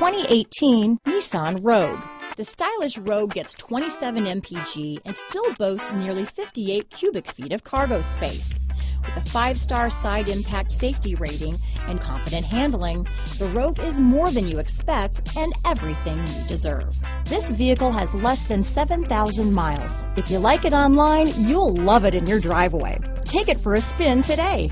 2018 Nissan Rogue. The stylish Rogue gets 27 mpg and still boasts nearly 58 cubic feet of cargo space. With a five-star side impact safety rating and confident handling, the Rogue is more than you expect and everything you deserve. This vehicle has less than 7,000 miles. If you like it online, you'll love it in your driveway. Take it for a spin today.